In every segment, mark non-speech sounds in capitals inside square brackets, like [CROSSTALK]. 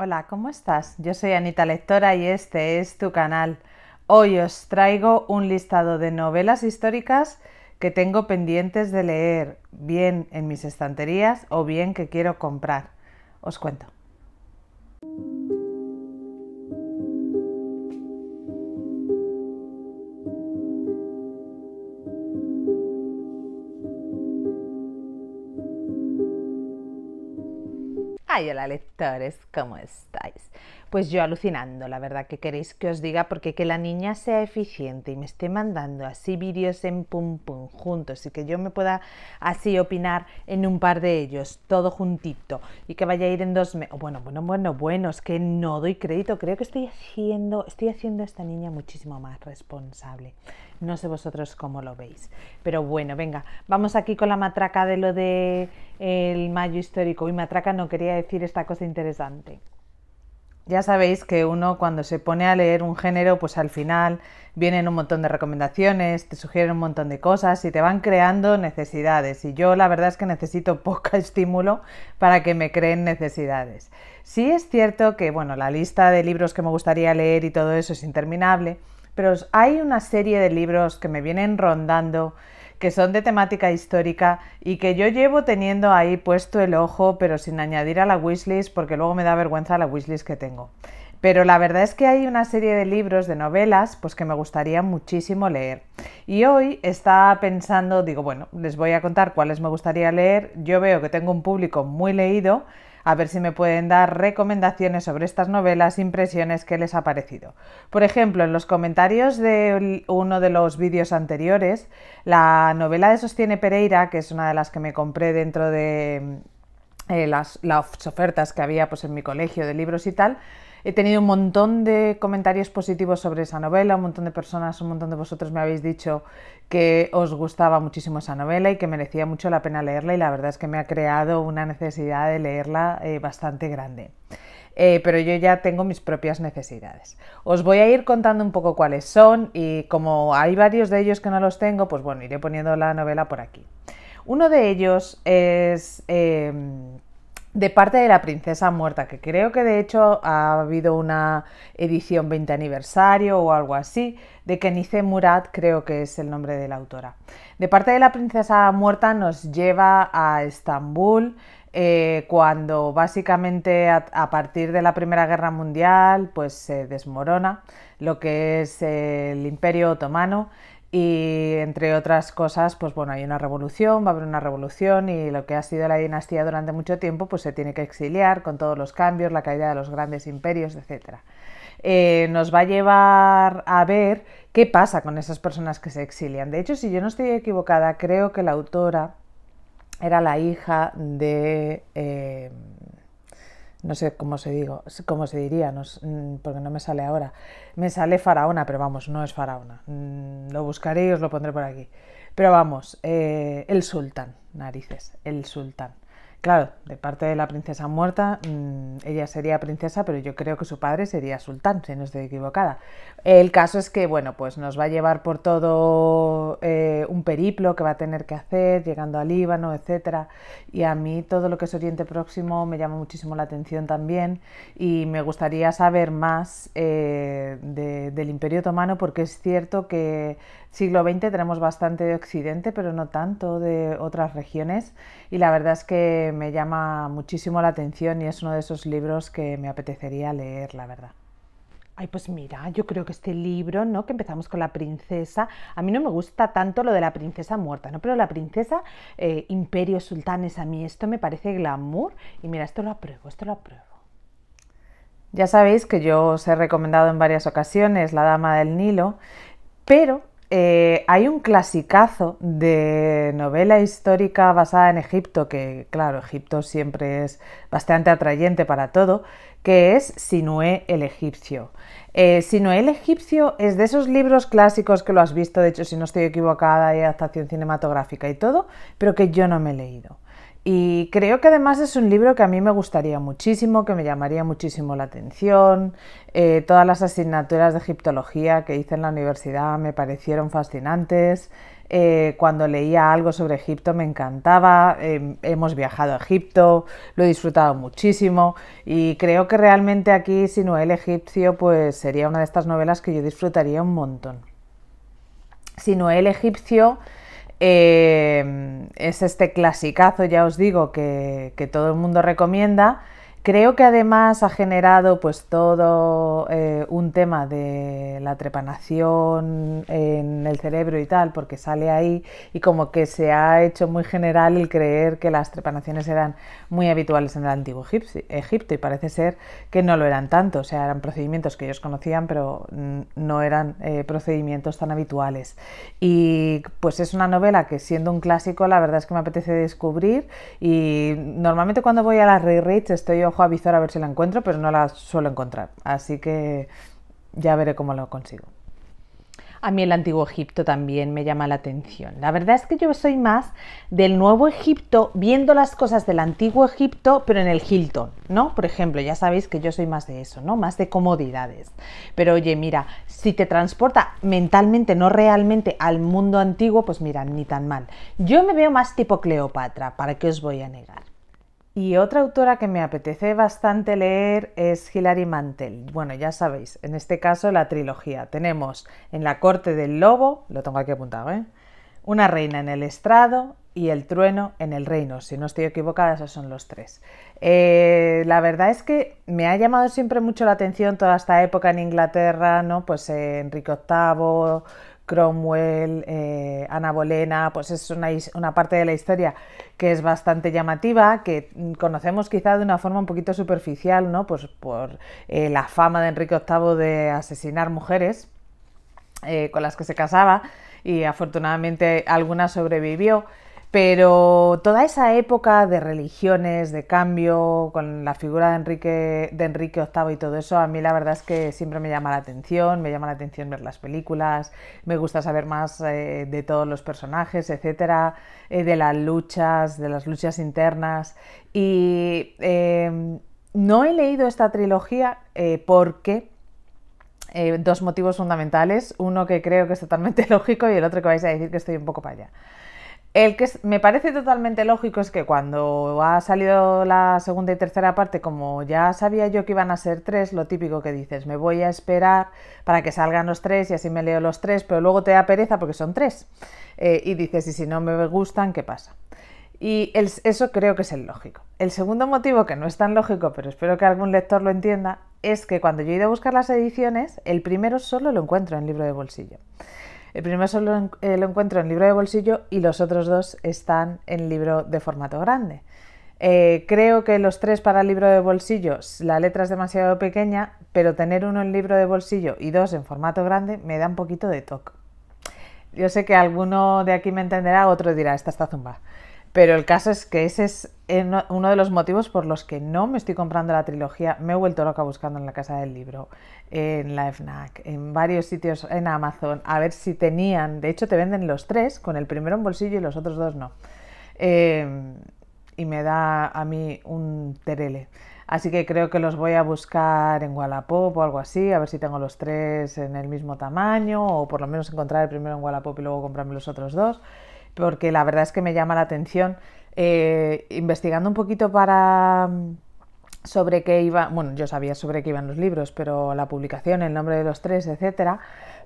Hola, ¿cómo estás? Yo soy Anita Lectora y este es tu canal. Hoy os traigo un listado de novelas históricas que tengo pendientes de leer, bien en mis estanterías o bien que quiero comprar. Os cuento. Ay, hola lectores, ¿cómo estáis? Pues yo alucinando, la verdad que queréis que os diga, porque que la niña sea eficiente y me esté mandando así vídeos en pum pum juntos y que yo me pueda así opinar en un par de ellos, todo juntito, y que vaya a ir en dos meses. Bueno, bueno, bueno, bueno, es que no doy crédito, creo que estoy haciendo, estoy haciendo a esta niña muchísimo más responsable. No sé vosotros cómo lo veis. Pero bueno, venga, vamos aquí con la matraca de lo de el mayo histórico. Y matraca no quería decir esta cosa interesante. Ya sabéis que uno cuando se pone a leer un género, pues al final vienen un montón de recomendaciones, te sugieren un montón de cosas y te van creando necesidades. Y yo la verdad es que necesito [LAUGHS] poco estímulo para que me creen necesidades. Sí es cierto que, bueno, la lista de libros que me gustaría leer y todo eso es interminable, pero hay una serie de libros que me vienen rondando que son de temática histórica y que yo llevo teniendo ahí puesto el ojo, pero sin añadir a la wishlist porque luego me da vergüenza la wishlist que tengo. Pero la verdad es que hay una serie de libros, de novelas, pues que me gustaría muchísimo leer. Y hoy estaba pensando, digo, bueno, les voy a contar cuáles me gustaría leer. Yo veo que tengo un público muy leído a ver si me pueden dar recomendaciones sobre estas novelas, impresiones que les ha parecido. Por ejemplo, en los comentarios de uno de los vídeos anteriores, la novela de Sostiene Pereira, que es una de las que me compré dentro de eh, las, las, ofertas que había pues, en mi colegio de libros y tal, He tenido un montón de comentarios positivos sobre esa novela, un montón de personas, un montón de vosotros me habéis dicho que os gustaba muchísimo esa novela y que merecía mucho la pena leerla y la verdad es que me ha creado una necesidad de leerla eh, bastante grande. Eh, pero yo ya tengo mis propias necesidades. Os voy a ir contando un poco cuáles son y como hay varios de ellos que no los tengo, pues bueno, iré poniendo la novela por aquí. Uno de ellos es... Eh, de parte de la princesa muerta, que creo que de hecho ha habido una edición 20 aniversario o algo así, de Kenize Murad, creo que es el nombre de la autora. De parte de la princesa muerta nos lleva a Estambul, eh, cuando básicamente a, partir de la Primera Guerra Mundial pues se desmorona lo que es el Imperio Otomano y entre otras cosas, pues bueno, hay una revolución, va a haber una revolución y lo que ha sido la dinastía durante mucho tiempo, pues se tiene que exiliar con todos los cambios, la caída de los grandes imperios, etc. Eh, nos va a llevar a ver qué pasa con esas personas que se exilian. De hecho, si yo no estoy equivocada, creo que la autora era la hija de... Eh, no sé cómo se digo, cómo se diría, mm, porque no me sale ahora. Me sale faraona, pero vamos, no es faraona. Mm, lo buscaré y os lo pondré por aquí. Pero vamos, eh, el sultán, narices, el sultán. Claro, de parte de la princesa muerta, mm, ella sería princesa, pero yo creo que su padre sería sultán, si no estoy equivocada. El caso es que, bueno, pues nos va a llevar por todo eh, un periplo que va a tener que hacer, llegando al Líbano, etcétera. Y a mí todo lo que es Oriente Próximo me llama muchísimo la atención también y me gustaría saber más eh, del Imperio Otomano porque es cierto que siglo XX tenemos bastante de Occidente, pero no tanto de otras regiones y la verdad es que me llama muchísimo la atención y es uno de esos libros que me apetecería leer, la verdad. Ay, pues mira, yo creo que este libro, ¿no? Que empezamos con la princesa. A mí no me gusta tanto lo de la princesa muerta, ¿no? Pero la princesa, eh, imperios, sultanes, a mí esto me parece glamour. Y mira, esto lo apruebo, esto lo apruebo. Ya sabéis que yo os he recomendado en varias ocasiones La Dama del Nilo, pero eh, hay un clasicazo de novela histórica basada en Egipto, que claro, Egipto siempre es bastante atrayente para todo, que es Sinué el egipcio. Eh, Sinué el egipcio es de esos libros clásicos que lo has visto, de hecho si no estoy equivocada hay adaptación cinematográfica y todo, pero que yo no me he leído. Y creo que además es un libro que a mí me gustaría muchísimo, que me llamaría muchísimo la atención. Eh, todas las asignaturas de egiptología que hice en la universidad me parecieron fascinantes. Eh, cuando leía algo sobre Egipto me encantaba, em, hemos viajado a Egipto, lo he disfrutado muchísimo y creo que realmente aquí Sinuel egipcio pues sería una de estas novelas que yo disfrutaría un montón. Sinuel egipcio em, es este clasicazo, ya os digo, que, que todo el mundo recomienda Creo que además ha generado pues todo eh, un tema de la trepanación en el cerebro y tal, porque sale ahí y como que se ha hecho muy general el creer que las trepanaciones eran muy habituales en el antiguo Egipto y parece ser que no lo eran tanto, o sea, eran procedimientos que ellos conocían, pero no eran eh, procedimientos tan habituales. Y pues es una novela que siendo un clásico, la verdad es que me apetece descubrir y normalmente cuando voy a las rereads estoy ojo a visor a ver si la encuentro, pero no la suelo encontrar. Así que ya veré cómo lo consigo. A mí el antiguo Egipto también me llama la atención. La verdad es que yo soy más del nuevo Egipto viendo las cosas del antiguo Egipto, pero en el Hilton, ¿no? Por ejemplo, ya sabéis que yo soy más de eso, ¿no? Más de comodidades. Pero oye, mira, si te transporta mentalmente, no realmente, al mundo antiguo, pues mira, ni tan mal. Yo me veo más tipo Cleopatra, ¿para qué os voy a negar? Y otra autora que me apetece bastante leer es Hilary Mantel. Bueno, ya sabéis, en este caso la trilogía. Tenemos En la corte del lobo, lo tengo aquí apuntado, ¿eh? Una reina en el estrado y El trueno en el reino. Si no estoy equivocada, esos son los tres. Eh, la verdad es que me ha llamado siempre mucho la atención toda esta época en Inglaterra, ¿no? Pues eh, Enrique VIII, Cromwell, eh, Ana Bolena, pues es una, parte de la historia que es bastante llamativa, que conocemos quizá de una forma un poquito superficial, ¿no? Pues por eh, la fama de Enrique VIII de asesinar mujeres eh, con las que se casaba y afortunadamente alguna sobrevivió. Pero toda esa época de religiones, de cambio, con la figura de Enrique, de Enrique VIII y todo eso, a mí la verdad es que siempre me llama la atención, me llama la atención ver las películas, me gusta saber más eh, de todos los personajes, etcétera, eh, de las luchas, de las luchas internas. Y em, no he leído esta trilogía eh, porque dos motivos fundamentales, uno que creo que es totalmente [LAUGHS] lógico y el otro que vais a decir que estoy un poco para allá. El que me parece totalmente lógico es que cuando ha salido la segunda y tercera parte, como ya sabía yo que iban a ser tres, lo típico que dices, me voy a esperar para que salgan los tres y así me leo los tres, pero luego te da pereza porque son tres. Eh, y dices, y si no me gustan, ¿qué pasa? Y eso creo que es el lógico. El segundo motivo, que no es tan lógico, pero espero que algún lector lo entienda, es que cuando yo he ido a buscar las ediciones, el primero solo lo encuentro en libro de bolsillo. El primero solo eh, lo encuentro en libro de bolsillo y los otros dos están en libro de formato grande. Eh, creo que los tres para el libro de bolsillo, la letra es demasiado pequeña, pero tener uno en libro de bolsillo y dos en formato grande me da un poquito de toque. Yo sé que alguno de aquí me entenderá, otro dirá, esta está zumba. Pero el caso es que ese es uno de los motivos por los que no me estoy comprando la trilogía. Me he vuelto loca buscando en la casa del libro, en la FNAC, en varios sitios en Amazon, a ver si tenían. De hecho, te venden los tres, con el primero en bolsillo y los otros dos no. Em, y me da a mí un terele. Así que creo que los voy a buscar en Wallapop o algo así, a ver si tengo los tres en el mismo tamaño, o por lo menos encontrar el primero en Wallapop y luego comprarme los otros dos porque la verdad es que me llama la atención. Eh, investigando un poquito para mm, sobre qué iba, bueno, yo sabía sobre qué iban los libros, pero la publicación, el nombre de los tres, etcétera,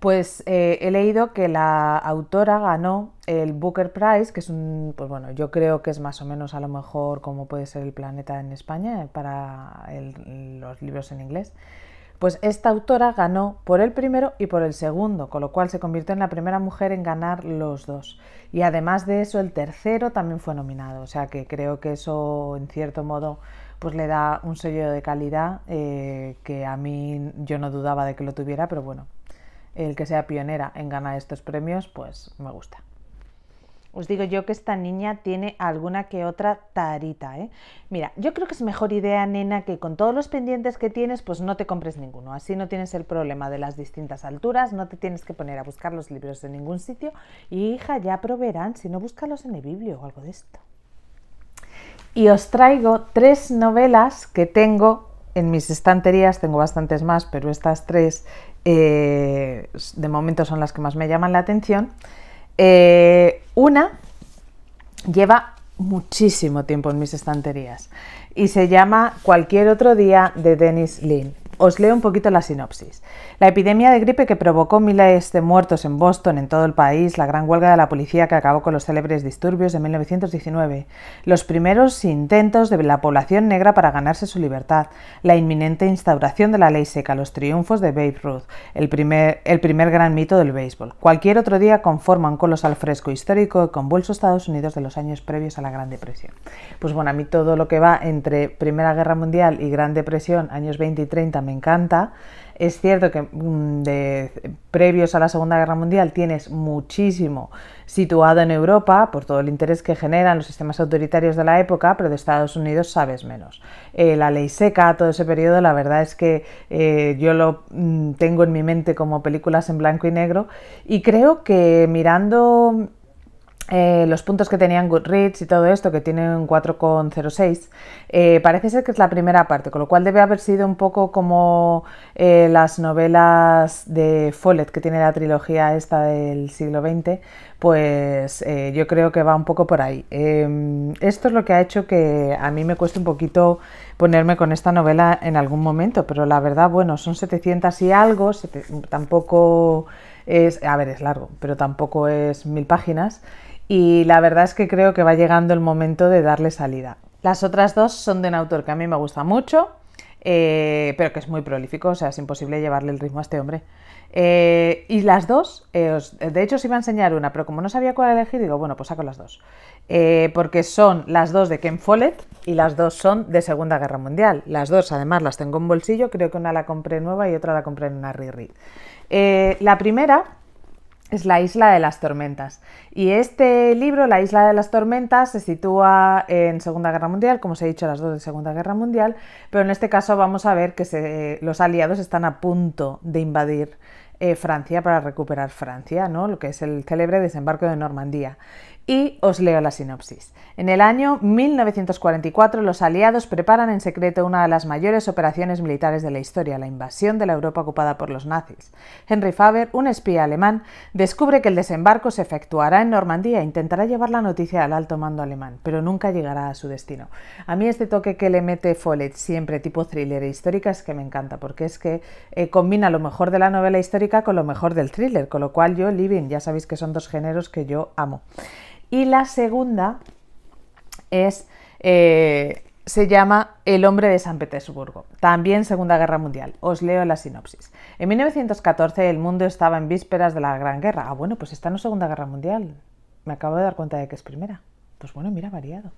pues eh, he leído que la autora ganó el Booker Prize, que es un, pues bueno, yo creo que es más o menos a lo mejor como puede ser el planeta en España eh, para los libros en inglés. Pues esta autora ganó por el primero y por el segundo, con lo cual se convirtió en la primera mujer en ganar los dos. Y además de eso, el tercero también fue nominado, o sea que creo que eso, en cierto modo, pues le da un sello de calidad eh, que a mí yo no dudaba de que lo tuviera, pero bueno, el que sea pionera en ganar estos premios, pues me gusta. Os digo yo que esta niña tiene alguna que otra tarita, ¿eh? Mira, yo creo que es mejor idea, nena, que con todos los pendientes que tienes, pues no te compres ninguno. Así no tienes el problema de las distintas alturas, no te tienes que poner a buscar los libros en ningún sitio. Y hija, ya proveerán, si no, búscalos en el biblio o algo de esto. y os traigo tres novelas que tengo en mis estanterías, tengo bastantes más, pero estas tres eh, de momento son las que más me llaman la atención. Eh, una lleva muchísimo tiempo en mis estanterías y se llama Cualquier otro día de Dennis Lynn. Os leo un poquito la sinopsis. La epidemia de gripe que provocó miles de muertos en Boston, en todo el país, la gran huelga de la policía que acabó con los célebres disturbios de 1919, los primeros intentos de la población negra para ganarse su libertad, la inminente instauración de la ley seca, los triunfos de Babe Ruth, el primer, gran mito del béisbol. Cualquier otro día conforma un colosal fresco histórico y convulso Estados Unidos de los años previos a la Gran Depresión. Pues bueno, a mí todo lo que va entre Primera Guerra Mundial y Gran Depresión, años 20 y 30, me encanta. Es cierto que mm, previos a la Segunda Guerra Mundial tienes muchísimo situado en Europa por todo el interés que generan los sistemas autoritarios de la época, pero de Estados Unidos sabes menos. Eh, la ley seca, todo ese periodo, la verdad es que eh, yo lo mm, tengo en mi mente como películas en blanco y negro y creo que mirando eh, los puntos que tenían Goodreads y todo esto, que tienen un 4,06, eh, parece ser que es la primera parte, con lo cual debe haber sido un poco como eh, las novelas de Follett, que tiene la trilogía esta del siglo XX, pues yo creo que va un poco por ahí. Em, esto es lo que ha hecho que a mí me cueste un poquito ponerme con esta novela en algún momento, pero la verdad, bueno, son 700 y algo, tampoco es, a ver, es largo, pero tampoco es mil páginas y la verdad es que creo que va llegando el momento de darle salida. Las otras dos son de un autor que a mí me gusta mucho, eh, pero que es muy prolífico, o sea, es imposible llevarle el ritmo a este hombre. Eh, y las dos, eh, de hecho os iba a enseñar una, pero como no sabía cuál elegir, digo, bueno, pues saco las dos. porque son las dos de Ken Follett y las dos son de Segunda Guerra Mundial. Las dos, además, las tengo en bolsillo, creo que una la compré nueva y otra la compré en una reread. la primera es La Isla de las Tormentas. Y este libro, La Isla de las Tormentas, se sitúa en Segunda Guerra Mundial, como os he dicho, las dos de Segunda Guerra Mundial, pero en este caso vamos a ver que los aliados están a punto de invadir eh, Francia para recuperar Francia, ¿no? lo que es el célebre desembarco de Normandía. Y os leo la sinopsis. En el año 1944 los aliados preparan en secreto una de las mayores operaciones militares de la historia, la invasión de la Europa ocupada por los nazis. Henry Faber, un espía alemán, descubre que el desembarco se efectuará en Normandía e intentará llevar la noticia al alto mando alemán, pero nunca llegará a su destino. A mí este toque que le mete Follett, siempre tipo thriller e histórica, es que me encanta, porque es que eh, combina lo mejor de la novela histórica con lo mejor del thriller, con lo cual yo, Living, ya sabéis que son dos géneros que yo amo. Y la segunda es, eh, se llama El hombre de San Petersburgo, también Segunda Guerra Mundial. Os leo la sinopsis. En 1914 el mundo estaba en vísperas de la Gran Guerra. Ah, bueno, pues está en Segunda Guerra Mundial. Me acabo de dar cuenta de que es primera. Pues bueno, mira, variado.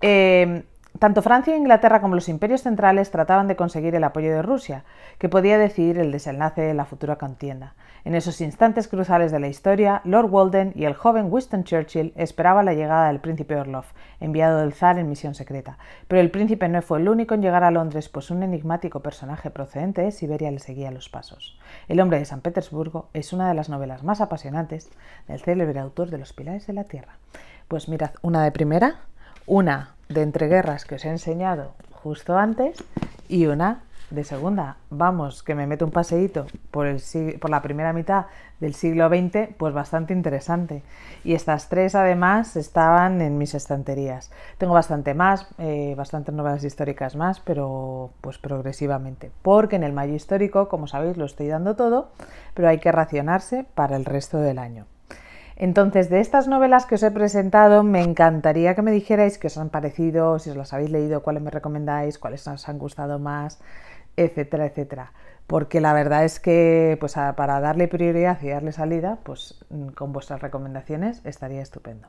Eh, tanto Francia e Inglaterra como los imperios centrales trataban de conseguir el apoyo de Rusia, que podía decidir el desenlace de la futura contienda. En esos instantes cruciales de la historia, Lord Walden y el joven Winston Churchill esperaban la llegada del príncipe Orlov, enviado del zar en misión secreta. Pero el príncipe no fue el único en llegar a Londres, pues un enigmático personaje procedente de Siberia le seguía los pasos. El hombre de San Petersburgo es una de las novelas más apasionantes del célebre autor de Los Pilares de la Tierra. Pues mirad, una de primera, una de entreguerras que os he enseñado justo antes y una de segunda. Vamos, que me meto un paseíto por, la primera mitad del siglo XX, pues bastante interesante. Y estas tres además estaban en mis estanterías. Tengo bastante más, eh, bastantes novelas históricas más, pero pues progresivamente. Porque en el mayo histórico, como sabéis, lo estoy dando todo, pero hay que racionarse para el resto del año. Entonces, de estas novelas que os he presentado, me encantaría que me dijerais qué os han parecido, si os las habéis leído, cuáles me recomendáis, cuáles os han gustado más, etcétera, etcétera. Porque la verdad es que pues, para darle prioridad y darle salida, pues mm, con vuestras recomendaciones estaría estupendo.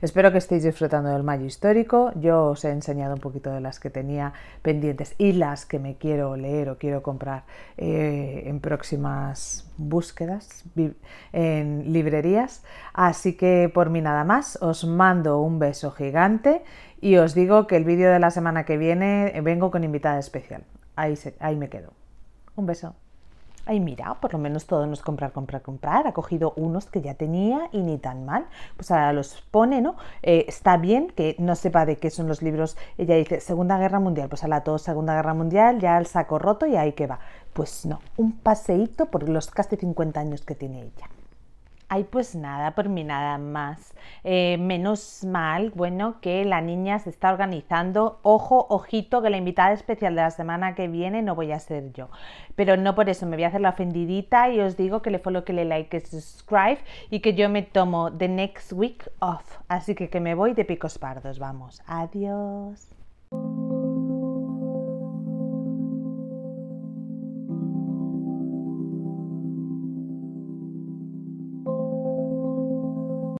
Espero que estéis disfrutando del mayo histórico. Yo os he enseñado un poquito de las que tenía pendientes y las que me quiero leer o quiero comprar eh, en próximas búsquedas en librerías. Así que por mí nada más, os mando un beso gigante y os digo que el vídeo de la semana que viene vengo con invitada especial. Ahí, ahí me quedo. Un beso. Ay mira, por lo menos todo no es comprar, comprar, comprar, ha cogido unos que ya tenía y ni tan mal, pues ahora los pone, ¿no? Eh, está bien que no sepa de qué son los libros, ella dice Segunda Guerra Mundial, pues a la todo Segunda Guerra Mundial, ya el saco roto y ahí que va. Pues no, un paseíto por los casi 50 años que tiene ella. Ay, pues nada, por mí nada más. Eh, menos mal, bueno, que la niña se está organizando. Ojo, ojito, que la invitada especial de la semana que viene no voy a ser yo. Pero no por eso, me voy a hacer la ofendidita y os digo que le follow, que le like, que subscribe y que yo me tomo the next week off. Así que que me voy de picos pardos, vamos. Adiós.